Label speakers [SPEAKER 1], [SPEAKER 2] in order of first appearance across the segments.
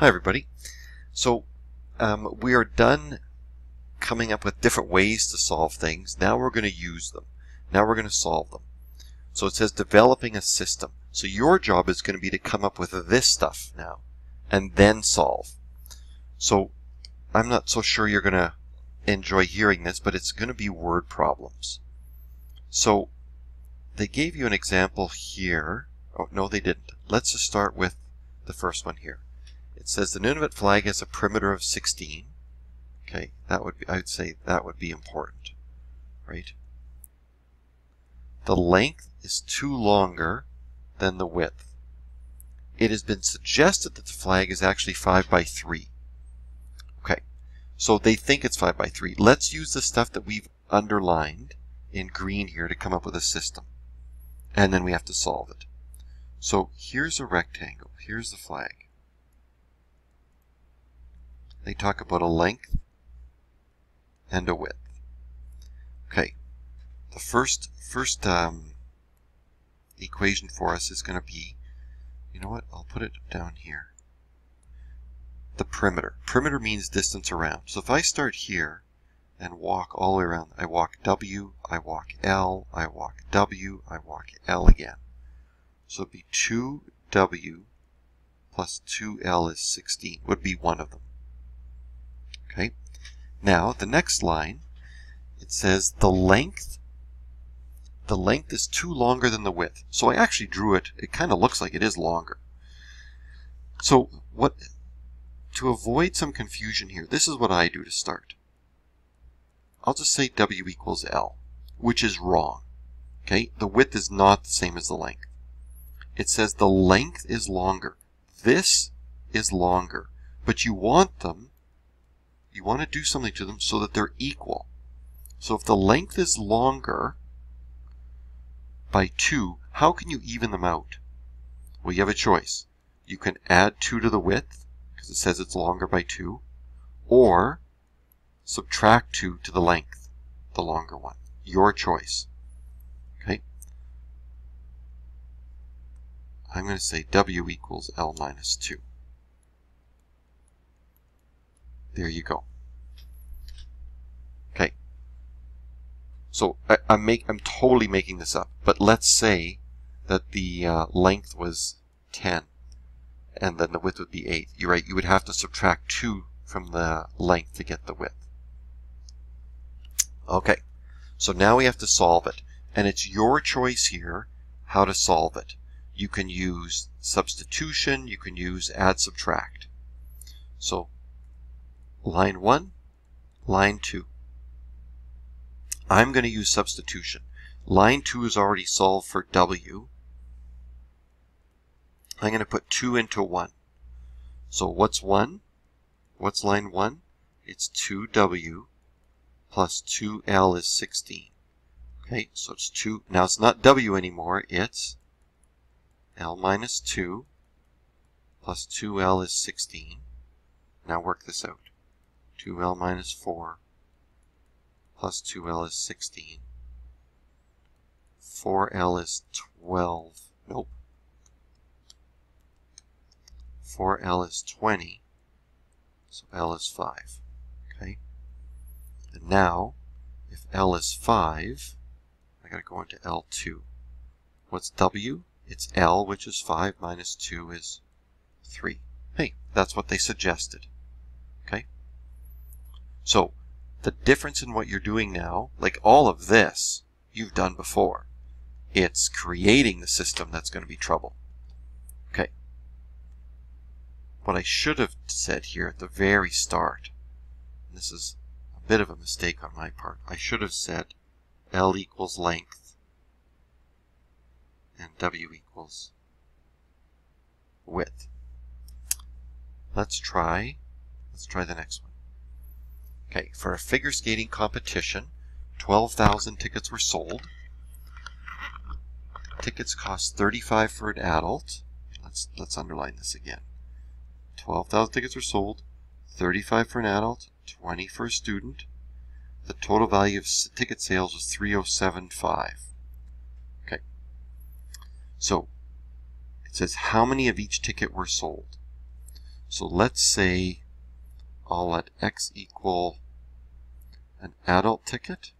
[SPEAKER 1] Hi everybody. So um, we are done coming up with different ways to solve things. Now we're going to use them. Now we're going to solve them. So it says developing a system. So your job is going to be to come up with this stuff now and then solve. So I'm not so sure you're going to enjoy hearing this, but it's going to be word problems. So they gave you an example here. Oh, no, they didn't. Let's just start with the first one here. It says the Nunavut flag has a perimeter of 16. Okay, that would be, I would say that would be important, right? The length is two longer than the width. It has been suggested that the flag is actually 5 by 3. Okay, so they think it's 5 by 3. Let's use the stuff that we've underlined in green here to come up with a system. And then we have to solve it. So here's a rectangle. Here's the flag. They talk about a length and a width. Okay, the first first um, equation for us is going to be, you know what, I'll put it down here. The perimeter. Perimeter means distance around. So if I start here and walk all the way around, I walk W, I walk L, I walk W, I walk L again. So it'd be 2W plus 2L is 16, would be one of them. Now, the next line, it says the length, the length is two longer than the width. So I actually drew it, it kind of looks like it is longer. So what, to avoid some confusion here, this is what I do to start. I'll just say W equals L, which is wrong. Okay, the width is not the same as the length. It says the length is longer. This is longer, but you want them you want to do something to them so that they're equal. So if the length is longer by 2, how can you even them out? Well, you have a choice. You can add 2 to the width, because it says it's longer by 2, or subtract 2 to the length, the longer one. Your choice. Okay? I'm going to say W equals L minus 2. There you go. Okay. So I, am make I'm totally making this up, but let's say that the uh, length was 10 and then the width would be 8. You're right, you would have to subtract 2 from the length to get the width. Okay, so now we have to solve it. And it's your choice here how to solve it. You can use substitution, you can use add subtract. So line 1, line 2. I'm going to use substitution. Line 2 is already solved for W. I'm going to put 2 into 1. So what's 1? What's line 1? It's 2W plus 2L is 16. Okay, so it's 2. Now it's not W anymore. It's L minus 2 plus 2L is 16. Now work this out. 2L minus 4 plus 2L is 16. 4L is 12. Nope. 4L is 20. So L is 5. Okay? And now, if L is 5, I gotta go into L2. What's W? It's L, which is 5, minus 2 is 3. Hey, that's what they suggested. Okay? So the difference in what you're doing now, like all of this, you've done before. It's creating the system that's going to be trouble. Okay. What I should have said here at the very start, this is a bit of a mistake on my part, I should have said L equals length and W equals width. Let's try, let's try the next one. Okay, for a figure skating competition, 12,000 tickets were sold. Tickets cost 35 for an adult. Let's let's underline this again. 12,000 tickets were sold, 35 for an adult, 20 for a student. The total value of ticket sales was 3075. Okay. So, it says how many of each ticket were sold. So let's say I'll let x equal an adult ticket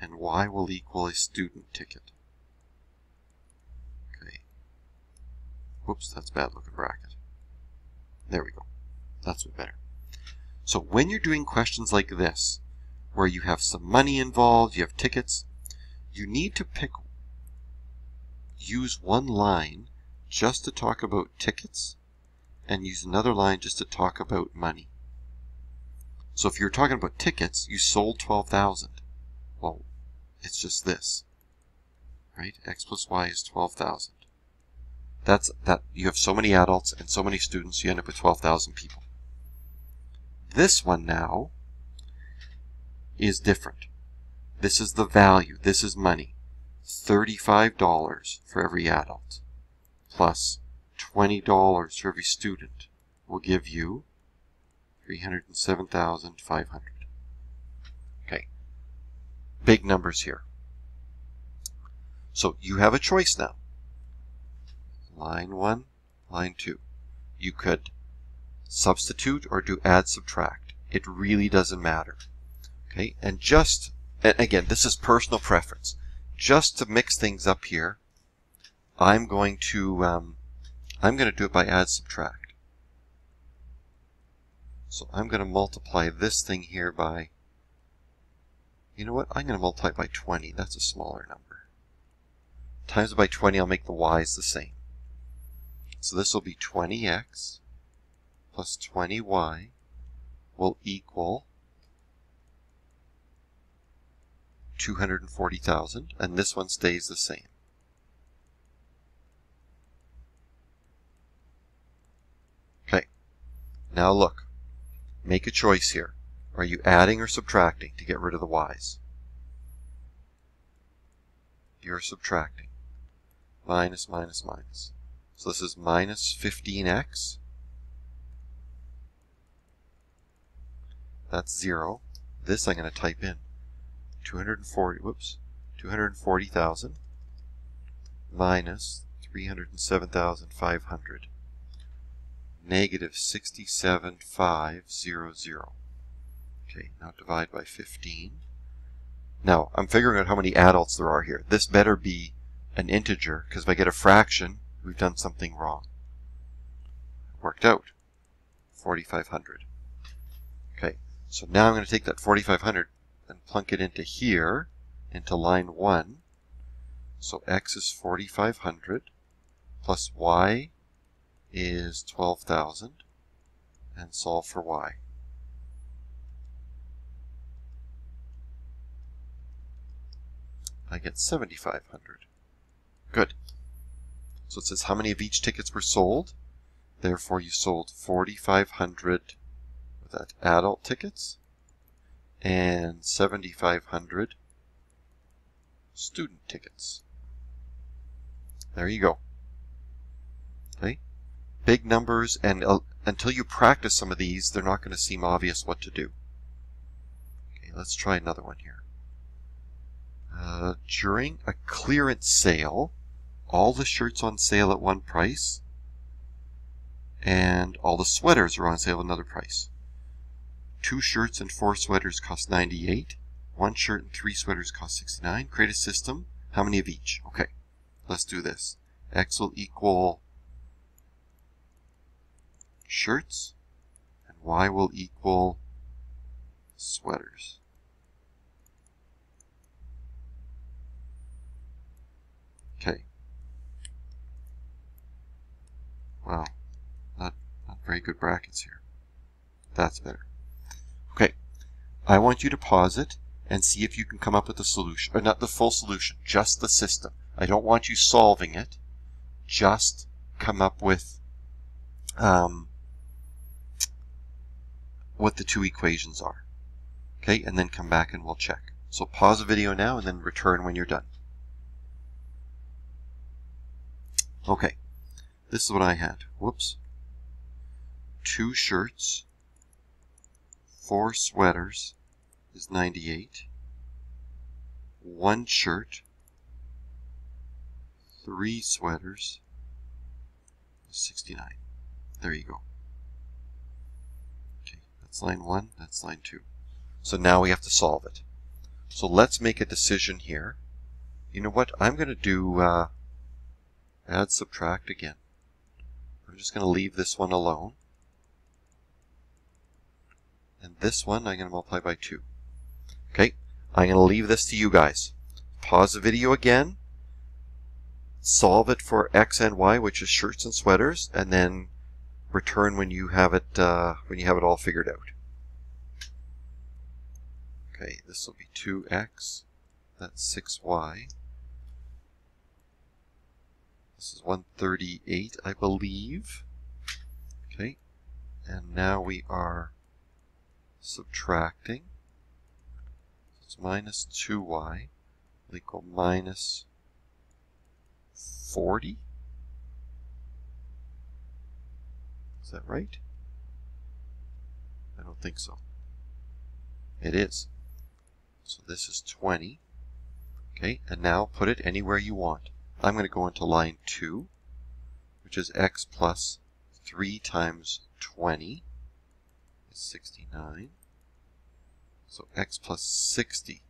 [SPEAKER 1] and y will equal a student ticket. Okay. Whoops, that's bad looking bracket. There we go. That's better. So when you're doing questions like this, where you have some money involved, you have tickets, you need to pick, use one line just to talk about tickets and use another line just to talk about money. So if you're talking about tickets, you sold 12,000. Well, it's just this. Right? X plus Y is 12,000. That's that you have so many adults and so many students, you end up with 12,000 people. This one now is different. This is the value. This is money. $35 for every adult plus $20 for every student will give you 307,500. Okay. Big numbers here. So you have a choice now. Line 1, line 2. You could substitute or do add subtract. It really doesn't matter. Okay, and just, and again, this is personal preference. Just to mix things up here, I'm going to, um, I'm going to do it by add subtract. So I'm going to multiply this thing here by, you know what, I'm going to multiply by 20. That's a smaller number. Times it by 20, I'll make the y's the same. So this will be 20x plus 20y will equal 240,000, and this one stays the same. Okay, now look, make a choice here. Are you adding or subtracting to get rid of the y's? You're subtracting. Minus, minus, minus. So this is minus 15x. That's 0. This I'm going to type in. 240, whoops, 240,000 minus 307,500 negative 67,500. Okay, now divide by 15. Now, I'm figuring out how many adults there are here. This better be an integer, because if I get a fraction, we've done something wrong. Worked out. 4,500. Okay, so now I'm going to take that 4,500 and plunk it into here, into line 1. So x is 4,500 plus y is 12,000 and solve for y. I get 7,500. Good. So it says how many of each tickets were sold. Therefore, you sold 4,500 with that adult tickets and 7,500 student tickets. There you go. Okay? Big numbers, and uh, until you practice some of these, they're not going to seem obvious what to do. Okay, let's try another one here. Uh, during a clearance sale, all the shirts on sale at one price, and all the sweaters are on sale at another price. Two shirts and four sweaters cost 98. One shirt and three sweaters cost 69. Create a system. How many of each? Okay, let's do this. X will equal shirts, and Y will equal sweaters. Okay. Wow, not, not very good brackets here. That's better. Okay, I want you to pause it and see if you can come up with a solution, or not the full solution, just the system. I don't want you solving it. Just come up with um, what the two equations are. Okay, and then come back and we'll check. So pause the video now and then return when you're done. Okay, this is what I had. Whoops. Two shirts four sweaters is 98. One shirt, three sweaters is 69. There you go. That's line 1, that's line 2. So now we have to solve it. So let's make a decision here. You know what? I'm going to do uh, add subtract again. I'm just going to leave this one alone. And this one I'm going to multiply by 2. Okay, I'm going to leave this to you guys. Pause the video again. Solve it for X and Y, which is shirts and sweaters, and then return when you have it uh, when you have it all figured out. Okay, this will be 2x. That's 6y. This is 138, I believe. Okay, and now we are subtracting. It's minus 2y will equal minus 40. Is that right? I don't think so. It is. So this is 20. Okay, and now put it anywhere you want. I'm going to go into line 2, which is x plus 3 times 20 is 69. So x plus 60.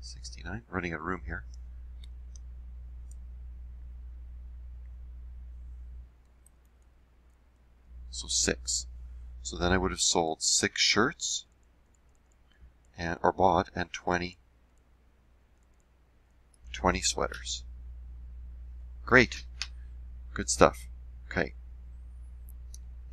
[SPEAKER 1] 69, running out of room here. So 6. So then I would have sold 6 shirts and or bought and 20 20 sweaters. Great. Good stuff. Okay.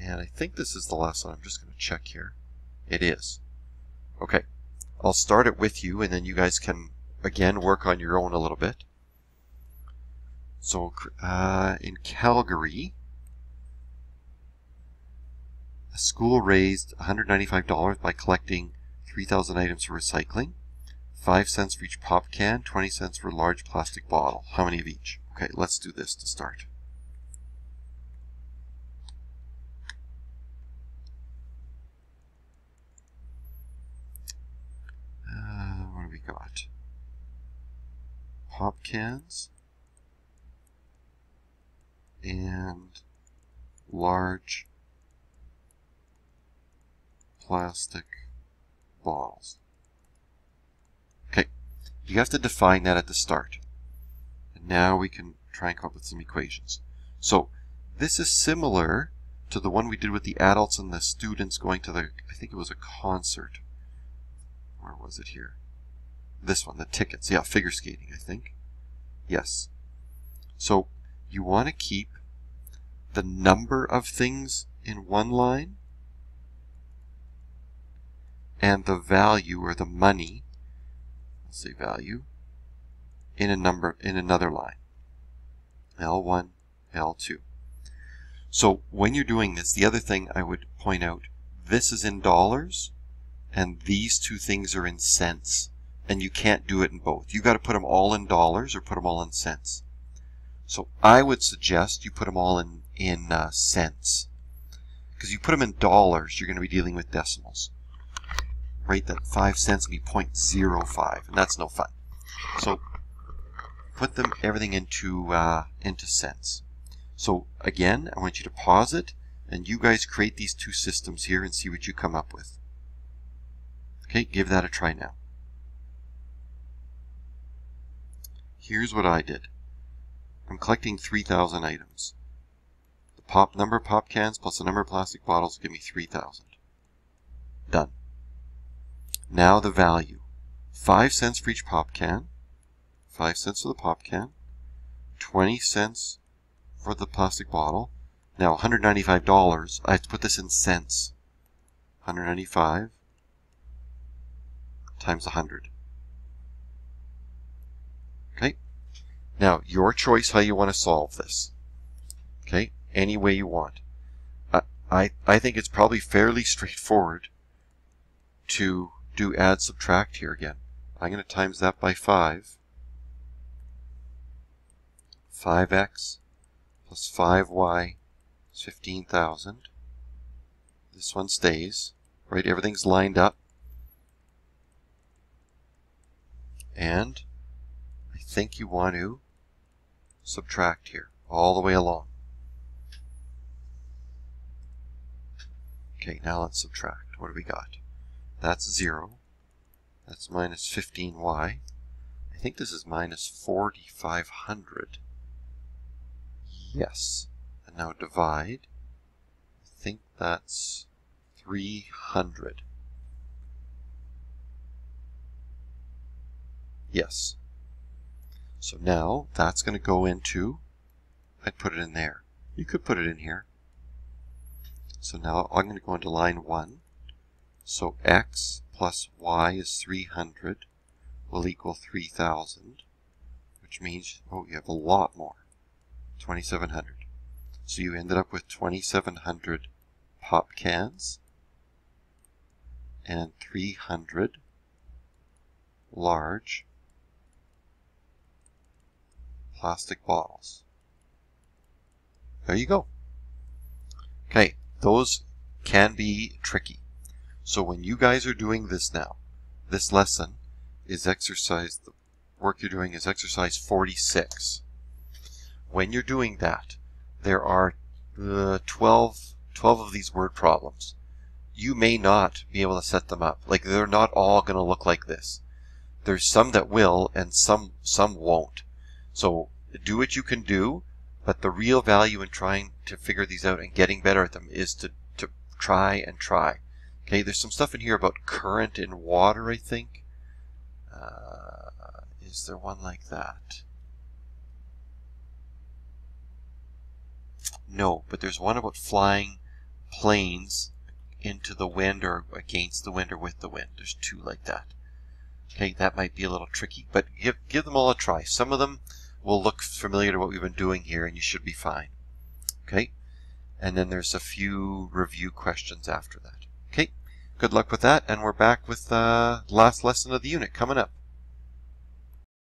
[SPEAKER 1] And I think this is the last one. I'm just going to check here. It is. Okay. I'll start it with you and then you guys can again work on your own a little bit. So uh, in Calgary, a school raised $195 by collecting 3,000 items for recycling. 5 cents for each pop can, 20 cents for a large plastic bottle. How many of each? Okay, let's do this to start. Uh, what do we got? Pop cans and large plastic bottles. Okay, you have to define that at the start. And now we can try and come up with some equations. So this is similar to the one we did with the adults and the students going to the, I think it was a concert. Where was it here? This one, the tickets. Yeah, figure skating, I think. Yes. So you want to keep the number of things in one line and the value or the money, let's say value, in a number in another line. L1, L2. So when you're doing this, the other thing I would point out, this is in dollars and these two things are in cents. And you can't do it in both. You've got to put them all in dollars or put them all in cents. So I would suggest you put them all in, in uh, cents. Because you put them in dollars, you're going to be dealing with decimals right? That 5 cents would be 0.05, and that's no fun. So put them everything into uh, into cents. So again, I want you to pause it, and you guys create these two systems here and see what you come up with. Okay, give that a try now. Here's what I did. I'm collecting 3,000 items. The pop number of pop cans plus the number of plastic bottles give me 3,000. Done. Now the value. 5 cents for each pop can. 5 cents for the pop can. 20 cents for the plastic bottle. Now $195. I have to put this in cents. 195 times 100. Okay? Now, your choice how you want to solve this. Okay? Any way you want. I, I, I think it's probably fairly straightforward to do add subtract here again. I'm going to times that by 5. 5x plus 5y is 15,000. This one stays, right? Everything's lined up. And I think you want to subtract here all the way along. Okay, now let's subtract. What do we got? That's 0. That's minus 15y. I think this is minus 4,500. Yes. And now divide. I think that's 300. Yes. So now that's going to go into, I'd put it in there. You could put it in here. So now I'm going to go into line 1. So x plus y is 300 will equal 3,000, which means, oh, you have a lot more, 2,700. So you ended up with 2,700 pop cans and 300 large plastic bottles. There you go. Okay, those can be tricky. So when you guys are doing this now, this lesson is exercise, the work you're doing is exercise 46. When you're doing that, there are uh, 12, 12 of these word problems. You may not be able to set them up. Like they're not all going to look like this. There's some that will and some some won't. So do what you can do, but the real value in trying to figure these out and getting better at them is to, to try and try. Okay, there's some stuff in here about current in water, I think. Uh, is there one like that? No, but there's one about flying planes into the wind or against the wind or with the wind. There's two like that. Okay, that might be a little tricky, but give, give them all a try. Some of them will look familiar to what we've been doing here and you should be fine. Okay? And then there's a few review questions after that. Okay? Good luck with that, and we're back with the uh, last lesson of the unit coming up.